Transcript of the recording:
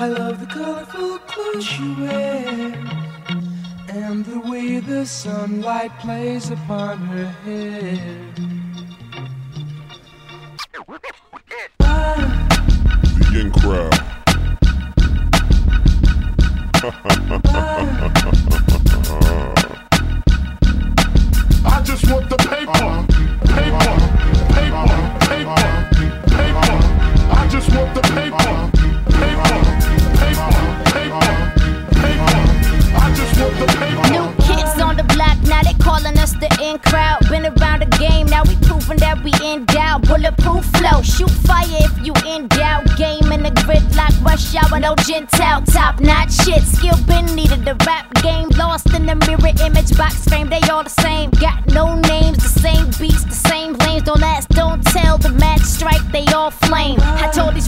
I love the colorful clothes she wears and the way the sunlight plays upon her hair. The in crowd. I just want the paper, paper, paper, paper, paper. I just want the paper, paper, the in crowd. Been around the game, now we proving that we in doubt. Bulletproof flow, shoot fire if you in doubt. Game in the gridlock, rush hour, no gentile. Top notch shit, skill been needed. The rap game lost in the mirror image box frame, they all the same. Got no names, the same beats, the same lanes. Don't ask, don't tell. The match strike, they all flame. I told these